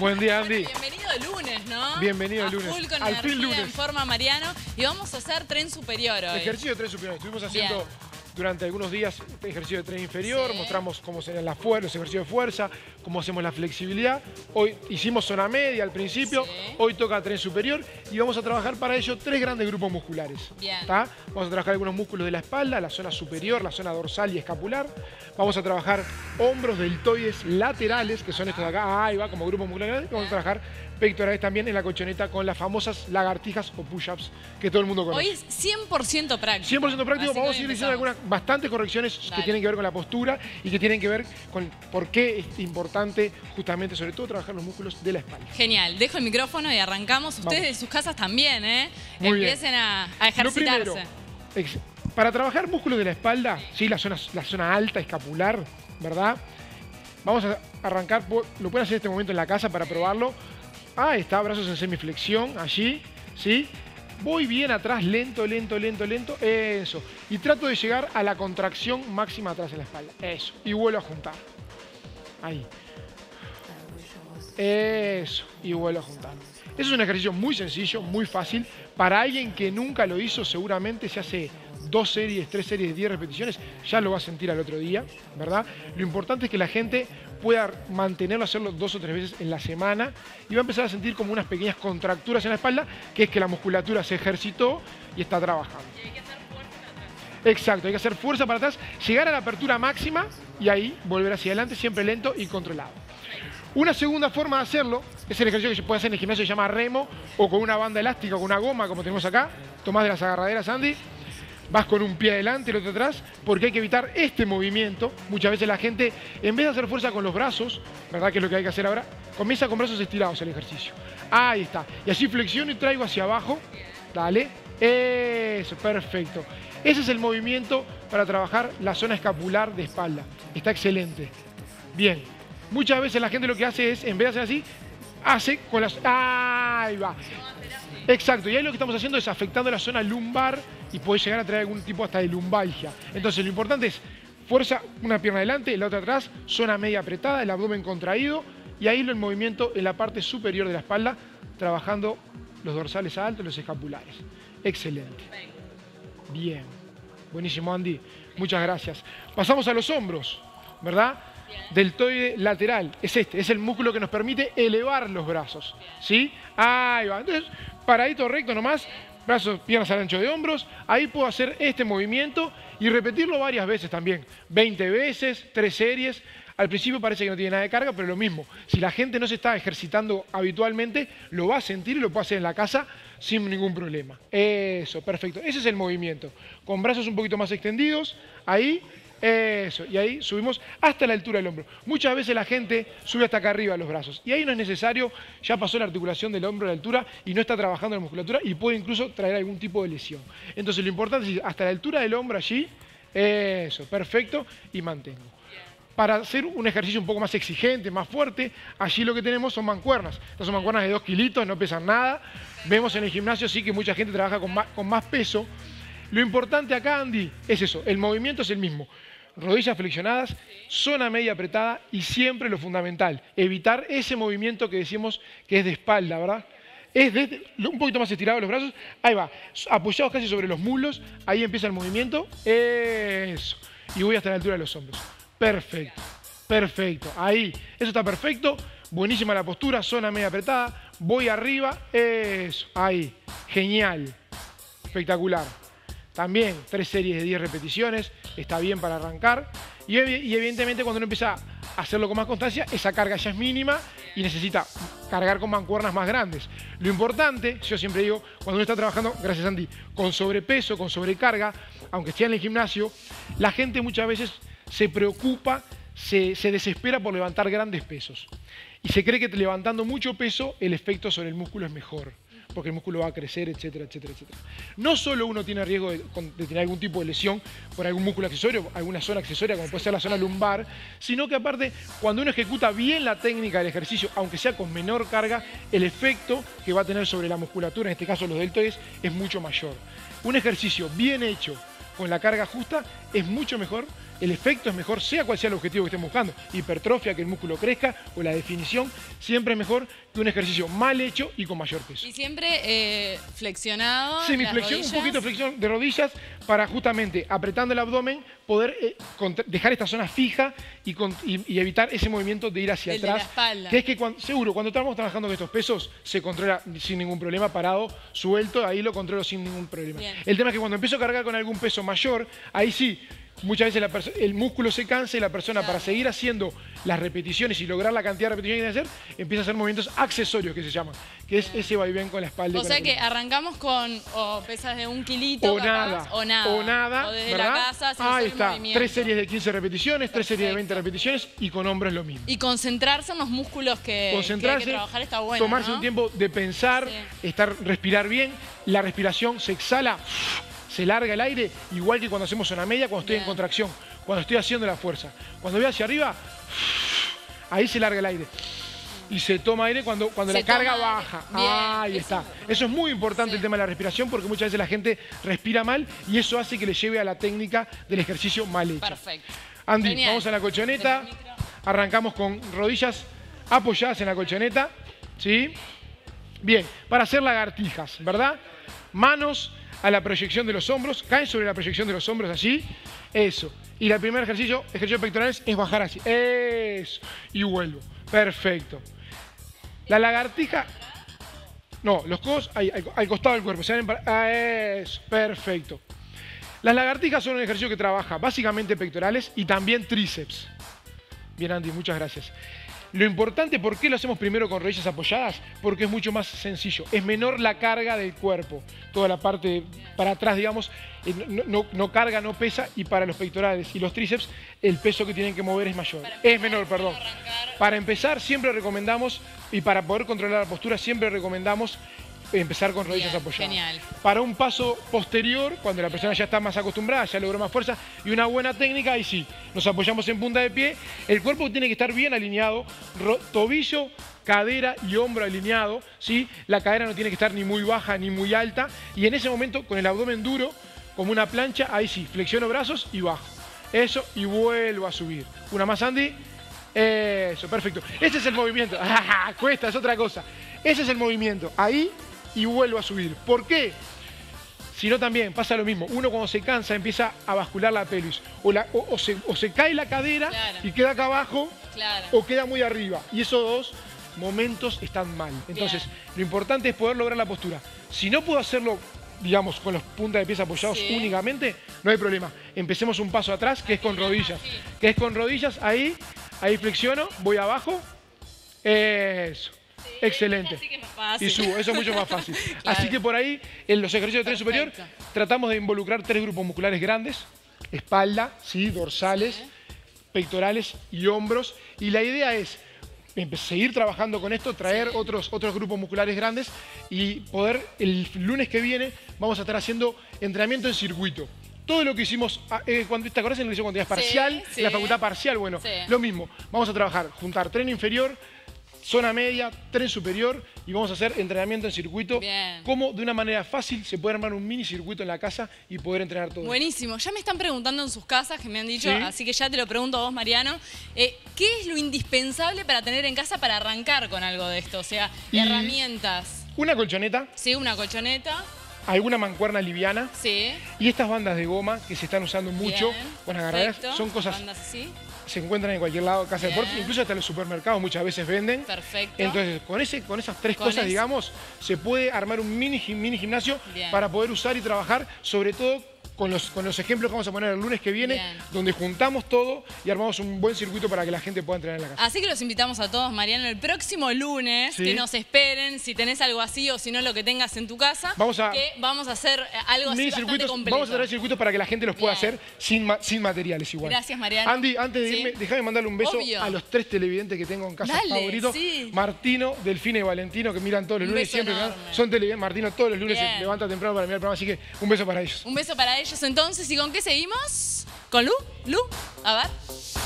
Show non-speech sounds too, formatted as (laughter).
Buen día, Andy. bienvenido el lunes, ¿no? Bienvenido el lunes. Full con Al fin lunes. en forma Mariano. Y vamos a hacer tren superior hoy. Ejercicio de tren superior. Estuvimos haciendo Bien. Durante algunos días ejercicio de tren inferior, Sí. mostramos cómo serían las los ejercicios de fuerza, cómo hacemos la flexibilidad. Hoy hicimos zona media al principio, Sí. hoy toca tren superior y vamos a trabajar para ello tres grandes grupos musculares. Bien. Vamos a trabajar algunos músculos de la espalda, la zona superior, la zona dorsal y escapular. Vamos a trabajar hombros deltoides laterales, que son estos de acá, ahí va, como grupo muscular. Vamos a trabajar pectorales también en la colchoneta con las famosas lagartijas o push-ups que todo el mundo conoce. Hoy es 100% práctico. 100% práctico, vamos a ir diciendo algunas bastantes correcciones que tienen que ver con la postura y que tienen que ver con por qué es importante justamente, sobre todo, trabajar los músculos de la espalda. Genial, dejo el micrófono y arrancamos. Ustedes Vamos. de sus casas también, ¿eh? Muy bien. Empiecen a, Lo ejercitarse. primero, para trabajar músculos de la espalda, sí, la zona, la zona alta, escapular, ¿verdad? Vamos a arrancar, por- lo pueden hacer en este momento en la casa para probarlo. Ah, está, brazos en semiflexión, allí, ¿sí? Voy bien atrás, lento, lento, lento, lento, eso. Y trato de llegar a la contracción máxima atrás en la espalda, eso. Y vuelvo a juntar. Ahí. Eso, y vuelvo a juntar. Eso es un ejercicio muy sencillo, muy fácil. Para alguien que nunca lo hizo, seguramente se hace dos series, tres series de 10 repeticiones, ya lo va a sentir al otro día, ¿verdad? Lo importante es que la gente pueda mantenerlo, hacerlo dos o tres veces en la semana y va a empezar a sentir como unas pequeñas contracturas en la espalda, que es que la musculatura se ejercitó y está trabajando. Exacto, hay que hacer fuerza para atrás, llegar a la apertura máxima y ahí volver hacia adelante, siempre lento y controlado. Una segunda forma de hacerlo es el ejercicio que se puede hacer en el gimnasio, se llama remo, o con una banda elástica, o con una goma, como tenemos acá. Tomás de las agarraderas, Andy. Vas con un pie adelante, el otro atrás, porque hay que evitar este movimiento. Muchas veces la gente, en vez de hacer fuerza con los brazos, ¿verdad? Que es lo que hay que hacer ahora, comienza con brazos estirados el ejercicio. Ahí está. Y así flexiono y traigo hacia abajo. Dale. Eso, perfecto. Ese es el movimiento para trabajar la zona escapular de espalda. Está excelente. Bien. Muchas veces la gente lo que hace es, en vez de hacer así, hace con las... Ahí va. Exacto, y ahí lo que estamos haciendo es afectando la zona lumbar y puede llegar a traer algún tipo hasta de lumbalgia. Entonces lo importante es fuerza, una pierna adelante, la otra atrás, zona media apretada, el abdomen contraído y ahí el movimiento en la parte superior de la espalda, trabajando los dorsales altos, los escapulares. Excelente. Bien. Buenísimo, Andy. Muchas gracias. Pasamos a los hombros, ¿verdad? Deltoide lateral. Es este, es el músculo que nos permite elevar los brazos. ¿Sí? Ahí va. Entonces, paradito recto nomás, brazos, piernas al ancho de hombros. Ahí puedo hacer este movimiento y repetirlo varias veces también. 20 veces, tres series. Al principio parece que no tiene nada de carga, pero lo mismo. Si la gente no se está ejercitando habitualmente, lo va a sentir y lo puede hacer en la casa sin ningún problema. Eso, perfecto. Ese es el movimiento. Con brazos un poquito más extendidos, ahí, eso. Y ahí subimos hasta la altura del hombro. Muchas veces la gente sube hasta acá arriba los brazos. Y ahí no es necesario, ya pasó la articulación del hombro a la altura y no está trabajando la musculatura y puede incluso traer algún tipo de lesión. Entonces lo importante es hasta la altura del hombro allí, eso, perfecto, y mantengo para hacer un ejercicio un poco más exigente, más fuerte, allí lo que tenemos son mancuernas. Estas son mancuernas de 2 kilitos, no pesan nada. Vemos en el gimnasio sí que mucha gente trabaja con más, con más peso. Lo importante acá, Andy, es eso, el movimiento es el mismo. Rodillas flexionadas, zona media apretada y siempre lo fundamental, evitar ese movimiento que decimos que es de espalda, ¿verdad? Es un poquito más estirado los brazos, ahí va, apoyados casi sobre los muslos, ahí empieza el movimiento, eso, y voy hasta la altura de los hombros. Perfecto, perfecto. Ahí, eso está perfecto. Buenísima la postura, zona media apretada. Voy arriba, eso, ahí. Genial, espectacular. También tres series de 10 repeticiones, está bien para arrancar. Y, evi- y evidentemente cuando uno empieza a hacerlo con más constancia, esa carga ya es mínima y necesita cargar con mancuernas más grandes. Lo importante, yo siempre digo, cuando uno está trabajando, gracias Andy, con sobrepeso, con sobrecarga, aunque esté en el gimnasio, la gente muchas veces se preocupa, se desespera por levantar grandes pesos. Y se cree que levantando mucho peso el efecto sobre el músculo es mejor, porque el músculo va a crecer, etcétera, etcétera, etcétera. No solo uno tiene riesgo de, de tener algún tipo de lesión por algún músculo accesorio, alguna zona accesoria, como puede ser la zona lumbar, sino que aparte, cuando uno ejecuta bien la técnica del ejercicio, aunque sea con menor carga, el efecto que va a tener sobre la musculatura, en este caso los deltoides, es mucho mayor. Un ejercicio bien hecho con la carga justa es mucho mejor el efecto es mejor, sea cual sea el objetivo que estén buscando. Hipertrofia, que el músculo crezca o la definición, siempre es mejor que un ejercicio mal hecho y con mayor peso. Y siempre eh, flexionado. Semiflexión, un poquito de flexión de rodillas para justamente apretando el abdomen poder eh, dejar esta zona fija y, evitar ese movimiento de ir hacia atrás. la espalda. Que es que seguro, cuando estamos trabajando con estos pesos, se controla sin ningún problema, parado, suelto, ahí lo controlo sin ningún problema. El tema es que cuando empiezo a cargar con algún peso mayor, ahí sí, muchas veces el músculo se cansa y la persona para seguir haciendo las repeticiones y lograr la cantidad de repeticiones que tiene que hacer, empieza a hacer movimientos accesorios que se llaman, que es ese vaivén con la espalda. O sea que arrancamos con pesas de un kilito o nada, o nada, o nada, o desde la casa Ahí está, tres series de 15 repeticiones, tres series de 20 repeticiones y con hombros lo mismo. Y concentrarse en los músculos que, concentrarse, que hay que trabajar está bueno, Tomarse un tiempo de pensar, estar, respirar bien, la respiración se exhala se larga el aire, igual que cuando hacemos una media, cuando estoy en contracción, cuando estoy haciendo la fuerza. Cuando voy hacia arriba, ahí se larga el aire. Y se toma aire cuando, cuando la carga baja. ahí está. Eso es muy importante el tema de la respiración porque muchas veces la gente respira mal y eso hace que le lleve a la técnica del ejercicio mal hecha. Perfecto. Andy, vamos a la colchoneta. Arrancamos con rodillas apoyadas en la colchoneta. ¿Sí? Bien, para hacer lagartijas, ¿verdad? Manos a la proyección de los hombros, caen sobre la proyección de los hombros así, eso. Y el primer ejercicio, ejercicio pectorales, es bajar así, eso. Y vuelvo, perfecto. La lagartija, no, los codos al, costado del cuerpo, se ven para, eso, perfecto. Las lagartijas son un ejercicio que trabaja básicamente pectorales y también tríceps. Bien, Andy, muchas gracias. Lo importante, ¿por qué lo hacemos primero con rodillas apoyadas? Porque es mucho más sencillo. Es menor la carga del cuerpo. Toda la parte para atrás, digamos, eh, no, carga, no pesa. Y para los pectorales y los tríceps, el peso que tienen que mover es mayor. Es menor, perdón. Para empezar, siempre recomendamos, y para poder controlar la postura, siempre recomendamos empezar con rodillas apoyadas. Genial. Para un paso posterior, cuando la persona ya está más acostumbrada, ya logró más fuerza y una buena técnica, ahí sí, nos apoyamos en punta de pie. El cuerpo tiene que estar bien alineado, tobillo, cadera y hombro alineado, ¿sí? La cadera no tiene que estar ni muy baja ni muy alta. Y en ese momento, con el abdomen duro, como una plancha, ahí sí, flexiono brazos y bajo. Eso, y vuelvo a subir. Una más, Andy. Eso, perfecto. Ese es el movimiento. (laughs) Cuesta, es otra cosa. Ese es el movimiento. Ahí y vuelvo a subir. ¿Por qué? Si no también pasa lo mismo. Uno cuando se cansa empieza a bascular la pelvis. O, se, cae la cadera y queda acá abajo o queda muy arriba. Y esos dos momentos están mal. Entonces, lo importante es poder lograr la postura. Si no puedo hacerlo, digamos, con los puntas de pies apoyados únicamente, no hay problema. Empecemos un paso atrás, que es con rodillas. Que es con rodillas, ahí, ahí flexiono, voy abajo. Eso. Excelente. Y subo, eso es mucho más fácil. (laughs) Así que por ahí, en los ejercicios de tren superior, tratamos de involucrar tres grupos musculares grandes, espalda, ¿sí? dorsales, pectorales y hombros. Y la idea es seguir trabajando con esto, traer otros, otros grupos musculares grandes y poder, el lunes que viene, vamos a estar haciendo entrenamiento en circuito todo lo que hicimos, ah, eh, cuando, ¿te acordás en lo que hicimos cuando parcial? En la facultad parcial, bueno, lo mismo. Vamos a trabajar, juntar tren inferior, zona media, tren superior y vamos a hacer entrenamiento en circuito. Cómo de una manera fácil se puede armar un mini circuito en la casa y poder entrenar todo. Buenísimo. Ya me están preguntando en sus casas, que me han dicho, así que ya te lo pregunto a vos, Mariano. Eh, ¿Qué es lo indispensable para tener en casa para arrancar con algo de esto? O sea, herramientas. Una colchoneta. Sí, una colchoneta alguna mancuerna liviana. Sí. Y estas bandas de goma que se están usando mucho con agarraderas son cosas se encuentran en cualquier lado, casa de deporte, incluso hasta los supermercados muchas veces venden. Perfecto. Entonces, con, ese, con esas tres cosas, digamos, se puede armar un mini, mini gimnasio para poder usar y trabajar, sobre todo con los, con los ejemplos que vamos a poner el lunes que viene, donde juntamos todo y armamos un buen circuito para que la gente pueda entrenar en la casa. Así que los invitamos a todos, Mariano, el próximo lunes, que nos esperen, si tenés algo así o si no lo que tengas en tu casa, vamos a, que vamos a hacer algo así completo. Vamos a traer circuitos para que la gente los pueda hacer sin, sin materiales igual. Gracias, Mariano. Andy, antes de irme, déjame mandarle un beso a los tres televidentes que tengo en casa favoritos. Martino, Delfina y Valentino, que miran todos los lunes, siempre son televidentes. Martino todos los lunes se levanta temprano para mirar el programa, así que un beso para ellos. Un beso para ellos entonces y con ¿Con qué seguimos? ¿Con Lu? ¿Lu? A ver.